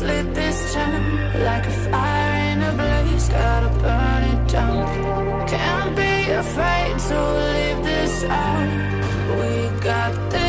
Let's lit this time like a fire in a blaze. Gotta burn it down. Can't be afraid to leave this out. We got this